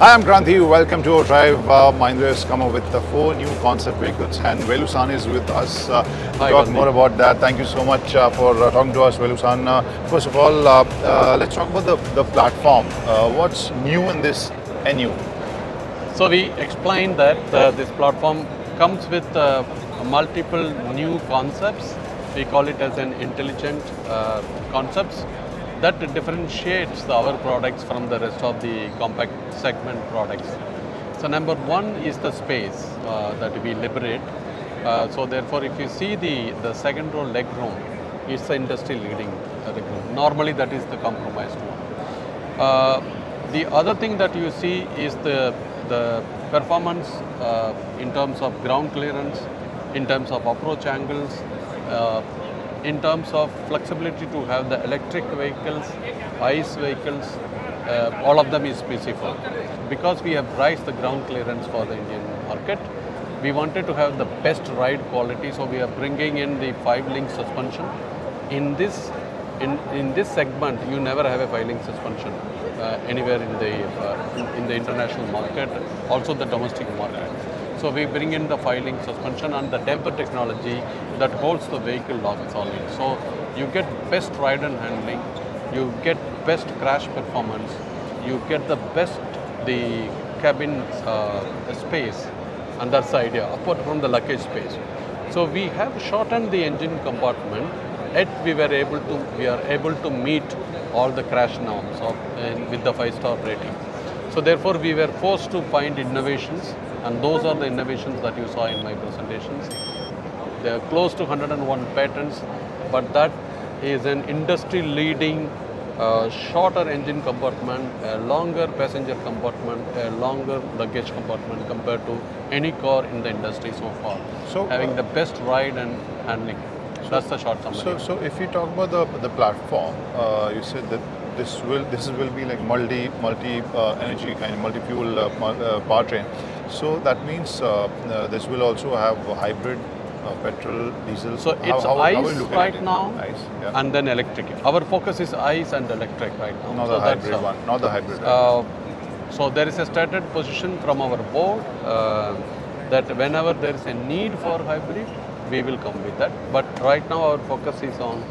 Hi, I'm Kranthi. Welcome to Overdrive. Uh, Mahindra has come up with the four new concept vehicles, and Velusamy is with us uh, to Hi, talk Kranthi. more about that. Thank you so much uh, for uh, talking to us, Velusamy. Uh, first of all, uh, let's talk about the, the platform. What's new in this NU? So we explained that this platform comes with uh, multiple new concepts. We call it as an intelligent uh, concepts that differentiates our products from the rest of the compact segment products. So number one is the space uh, that we liberate. Uh, so therefore, if you see the, the second row leg room, it's the industry leading uh, leg room. Normally that is the compromised one. Uh, the other thing that you see is the the performance uh, in terms of ground clearance, in terms of approach angles, uh, in terms of flexibility to have the electric vehicles, ICE vehicles, uh, all of them is specific. Because we have raised the ground clearance for the Indian market, we wanted to have the best ride quality, so we are bringing in the five-link suspension. In this in, in this segment, you never have a five-link suspension uh, anywhere in the uh, in the international market, also the domestic market. So we bring in the five-link suspension and the damper technology that holds the vehicle lock solid. So you get best ride and handling, you get best crash performance, you get the best the cabin uh, space, and that's the idea. Apart from the luggage space, so we have shortened the engine compartment. Yet we were able to we are able to meet all the crash norms of, and with the five star rating. So therefore we were forced to find innovations, and those are the innovations that you saw in my presentations. They are close to 101 patents, but that is an industry leading uh, shorter engine compartment, a longer passenger compartment, a longer luggage compartment compared to any car in the industry so far. So, having uh, the best ride and handling. That's the short summary. So, so if you talk about the the platform, uh, you said that this will this will be like multi multi uh, energy kind of multi fuel uh, uh, powertrain. So that means uh, uh, this will also have a hybrid, uh, petrol, diesel. So How- it's how- how ICE at right it? now ICE, yeah. and then electric. Our focus is ICE and electric right now. not So the hybrid how- one, not the hybrid. Uh, so there is a stated position from our board uh, that whenever there is a need for hybrid, we will come with that. But right now our focus is on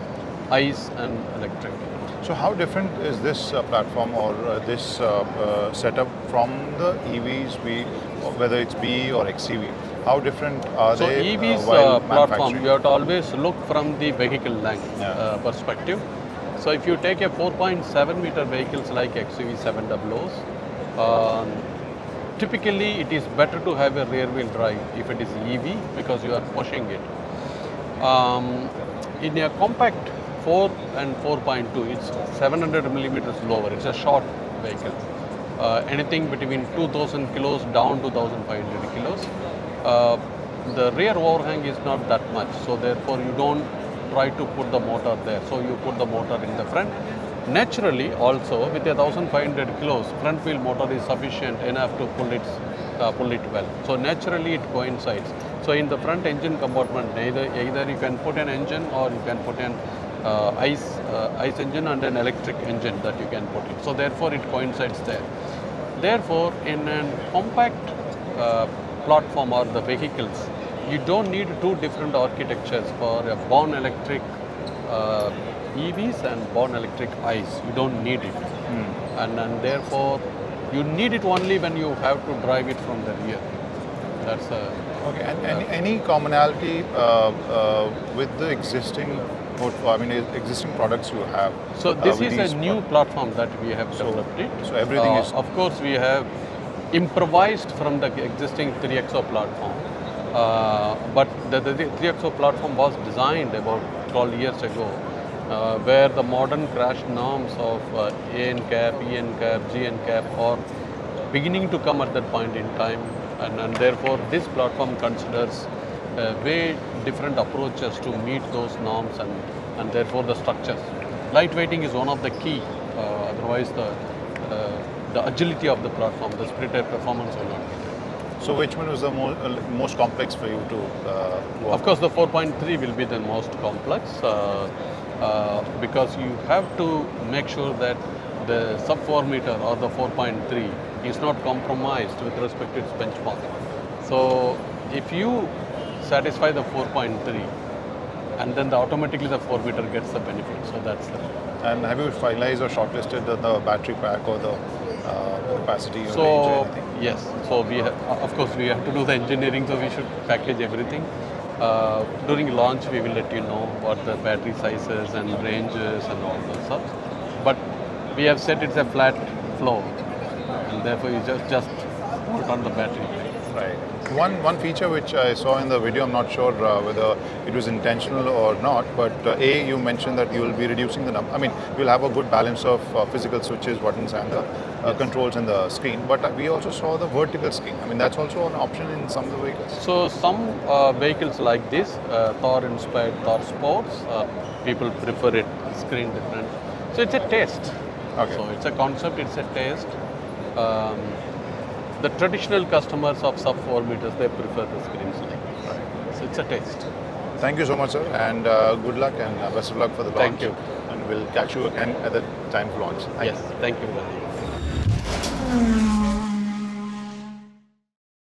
ICE and electric. So how different is this uh, platform or uh, this uh, uh, setup from the EVs, we, whether it's BE or XEV? How different are So they EV's uh, while uh, platform, you have to always look from the vehicle length Yeah. uh, perspective. So if you take a 4.7 meter vehicles like XUV 700s, um, typically it is better to have a rear wheel drive if it is EV because you are pushing it. Um, in a compact 4 and 4.2, it's 700 millimeters lower. It's a short vehicle. Uh, anything between 2,000 kilos down to 1,500 kilos. Uh, the rear overhang is not that much, so therefore you don't try to put the motor there. So you put the motor in the front. Naturally, also with a 1,500 kilos, front wheel motor is sufficient enough to pull it, uh, pull it well. So naturally, it coincides. So in the front engine compartment, either either you can put an engine or you can put an uh, ICE uh, ICE engine and an electric engine that you can put in. So therefore, it coincides there. Therefore, in a compact uh, platform or the vehicles, you don't need two different architectures for a born electric uh, EVs and born electric ICE. You don't need it, and, and therefore you need it only when you have to drive it from the rear. That's a Okay, and any, any commonality uh, uh, with the existing, I mean, existing products you have? So uh, this is a new platform that we have So- developed it. so everything is- Of course, we have improvised from the existing 3XO platform. Uh, but the, the, the 3XO platform was designed about 12 years ago, uh, where the modern crash norms of uh, ANCAP, ENCAP, GNCAP are beginning to come at that point in time, and, and therefore this platform considers uh, way different approaches to meet those norms and, and therefore the structures. Lightweighting is one of the key, uh, otherwise the, uh, the agility of the platform, the spirited performance will not be there. So which one was the mo- uh, most complex for you to uh, work? Of course, the 4.3 will be the most complex uh, uh, because you have to make sure that the sub 4 meter or the 4.3 is not compromised with respect to its benchmark. So if you satisfy the 4.3 and then the automatically the 4 meter gets the benefit. So that's the And have you finalized or shortlisted the, the battery pack or the uh, capacity or So range yes, so we have, of course we have to do the engineering, so we should package everything. Uh, during launch, we will let you know what the battery sizes and ranges and all those stuff. But we have said it's a flat flow, and therefore you just just put on the battery. Right. One one feature which I saw in the video, I'm not sure uh, whether it was intentional or not, but uh, a you mentioned that you will be reducing the number. I mean, you'll have a good balance of uh, physical switches, buttons, and the uh, controls in the screen. But uh, we also saw the vertical screen. I mean, that's also an option in some of the vehicles. So some uh, vehicles like this, uh, Thar inspired Thar Sports, uh, people prefer it screen different. So it's a test. Okay. So it's a concept, it's a test. Um, the traditional customers of sub 4 meters, they prefer the screens like this. Right. So it's a taste. Thank you so much, sir, and uh, good luck and uh, best of luck for the launch. Thank you. And we'll catch you again at the time of launch. Thank yes, thank you very much.